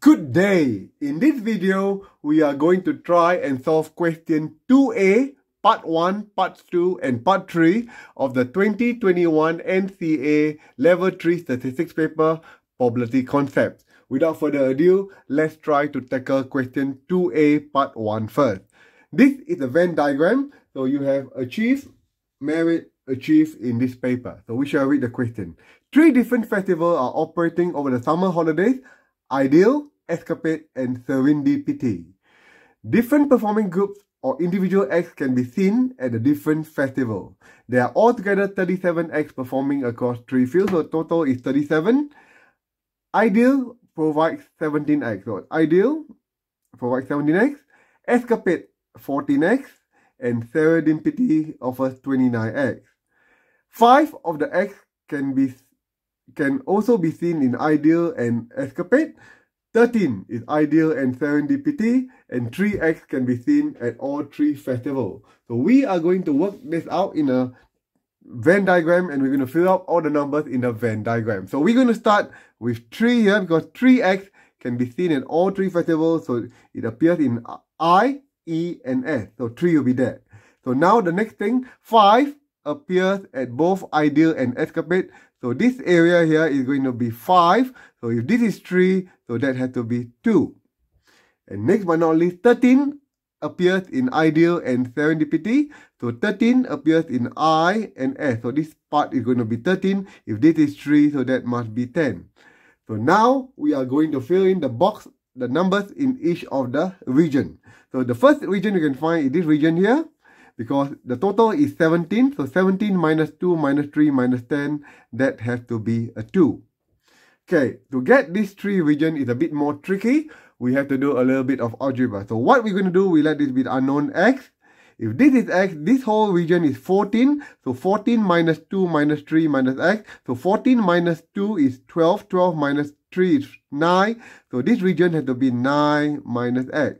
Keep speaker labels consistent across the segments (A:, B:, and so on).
A: Good day! In this video, we are going to try and solve question 2A, part 1, part 2 and part 3 of the 2021 NCEA Level 3 Statistics paper, Probability Concepts. Without further ado, let's try to tackle question 2A, part 1 first. This is a Venn diagram, so you have achieved, merit, achieved in this paper. So we shall read the question. Three different festivals are operating over the summer holidays ideal, escapade, and serendipity. Different performing groups or individual acts can be seen at a different festival. There are altogether 37 acts performing across three fields, so total is 37. Ideal provides 17 acts. So ideal provides 17 acts, escapade 14 acts, and serendipity offers 29 acts. Five of the acts can be can also be seen in Ideal and Escapade. 13 is Ideal and Serendipity, and 3x can be seen at all three festivals. So we are going to work this out in a Venn diagram and we're going to fill out all the numbers in the Venn diagram. So we're going to start with 3 here because 3x can be seen at all three festivals. So it appears in I, E, and S. So 3 will be there. So now the next thing, 5 appears at both Ideal and Escapade. So this area here is going to be 5. So if this is 3, so that has to be 2. And next but not least, 13 appears in ideal and serendipity. So 13 appears in I and S. So this part is going to be 13. If this is 3, so that must be 10. So now we are going to fill in the box, the numbers in each of the region. So the first region you can find is this region here because the total is 17. So 17 minus 2 minus 3 minus 10, that has to be a 2. Okay, to get this three region is a bit more tricky. We have to do a little bit of algebra. So what we're going to do, we let this be unknown x. If this is x, this whole region is 14. So 14 minus 2 minus 3 minus x. So 14 minus 2 is 12. 12 minus 3 is 9. So this region has to be 9 minus x.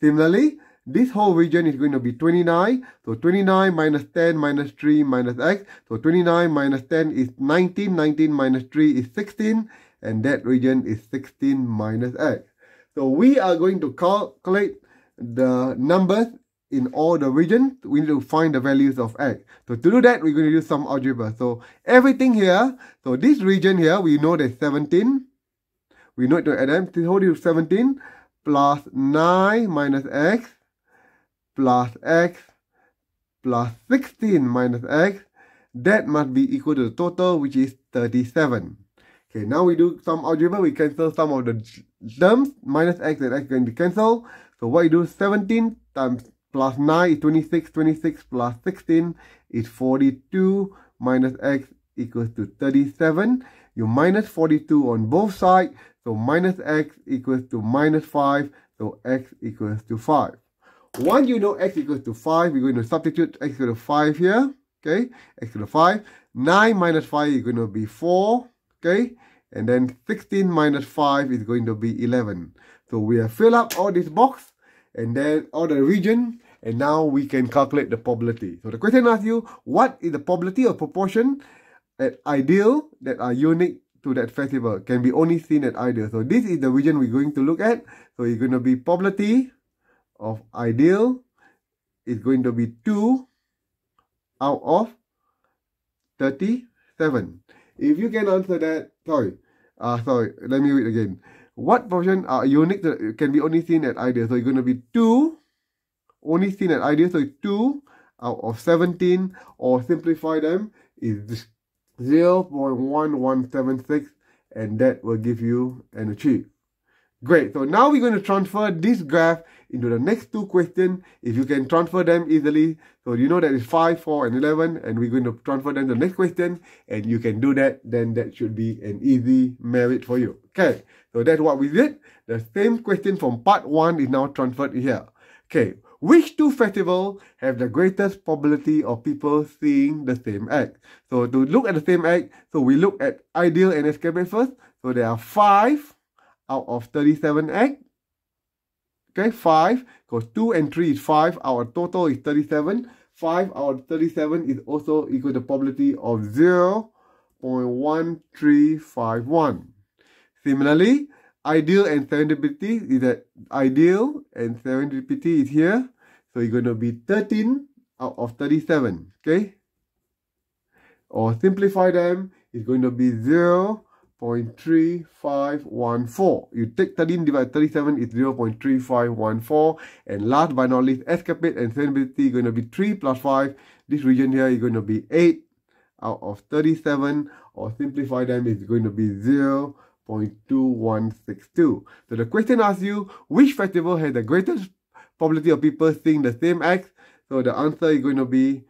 A: Similarly, this whole region is going to be 29. So 29 minus 10 minus 3 minus x. So 29 minus 10 is 19. 19 minus 3 is 16. And that region is 16 minus x. So we are going to calculate the numbers in all the regions. We need to find the values of x. So to do that, we're going to use some algebra. So everything here, so this region here, we know that 17. We know it to add them. This is 17 plus 9 minus x plus x plus 16 minus x, that must be equal to the total, which is 37. Okay, now we do some algebra, we cancel some of the terms, minus x and x can be cancelled. So what you do, 17 times plus 9 is 26, 26 plus 16 is 42, minus x equals to 37. You minus 42 on both sides, so minus x equals to minus 5, so x equals to 5. Once you know x equals to 5, we're going to substitute x equal to 5 here. Okay, x to 5. 9 minus 5 is going to be 4. Okay, and then 16 minus 5 is going to be 11. So we have filled up all this box and then all the region and now we can calculate the probability. So the question asks you, what is the probability or proportion at ideal that are unique to that festival? Can be only seen at ideal. So this is the region we're going to look at. So it's going to be probability of ideal is going to be 2 out of 37. If you can answer that, sorry, uh, sorry, let me read again. What portion are unique to, can be only seen at ideal? So it's going to be 2, only seen at ideal, so 2 out of 17, or simplify them, is 0 0.1176, and that will give you an achieve. Great. So now we're going to transfer this graph into the next two questions. If you can transfer them easily. So you know that is 5, 4, and 11. And we're going to transfer them to the next question. And you can do that. Then that should be an easy merit for you. Okay. So that's what we did. The same question from part 1 is now transferred here. Okay. Which two festivals have the greatest probability of people seeing the same act? So to look at the same act, so we look at ideal and escapade first. So there are five out of 37 egg. Okay, 5, because 2 and 3 is 5, our total is 37. 5 out of 37 is also equal to probability of 0 0.1351. Similarly, ideal and serendipity is that ideal and serendipity is here. So it's going to be 13 out of 37. Okay. Or simplify them, it's going to be 0 0.3514. You take 13 divided 37 is 0 0.3514. And last but not least, escapade and serendipity going to be 3 plus 5. This region here is going to be 8 out of 37. Or simplify them is going to be 0 0.2162. So the question asks you, which festival has the greatest probability of people seeing the same acts? So the answer is going to be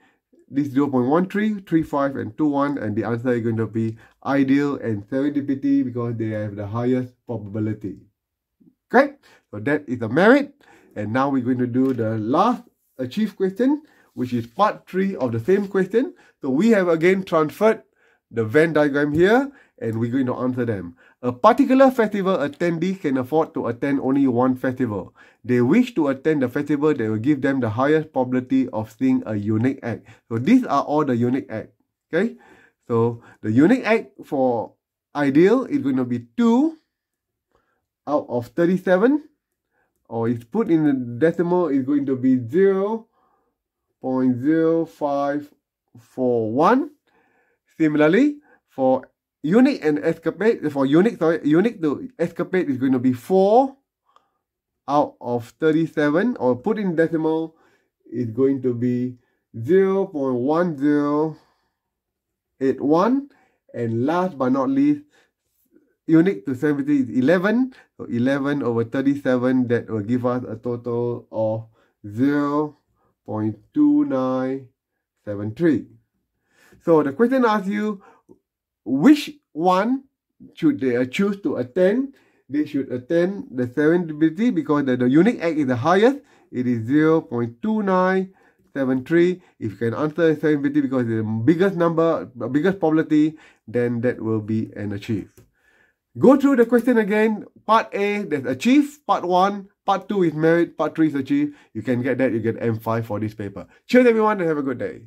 A: this 0 0.13, 35 and 21 and the answer is going to be ideal and serendipity because they have the highest probability. Okay, so that is a merit and now we're going to do the last achieve question which is part 3 of the same question. So we have again transferred the Venn diagram here and we're going to answer them. A particular festival attendee can afford to attend only one festival. They wish to attend the festival that will give them the highest probability of seeing a unique act. So these are all the unique acts. Okay. So the unique act for ideal is going to be 2 out of 37. Or it's put in the decimal is going to be 0 0.0541. Similarly, for unique and escapade, for unique, sorry, unique to escapade is going to be 4 out of 37 or put in decimal is going to be 0 0.1081 and last but not least unique to 70 is 11 so 11 over 37 that will give us a total of 0 0.2973 so the question asks you which one should they choose to attend? They should attend the serendipity because the, the unique act is the highest. It is 0 0.2973. If you can answer the serendipity because the biggest number, the biggest probability, then that will be an achieve. Go through the question again. Part A, that's achieve. Part 1, part 2 is merit. Part 3 is achieve. You can get that. You get M5 for this paper. Cheers everyone and have a good day.